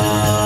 love.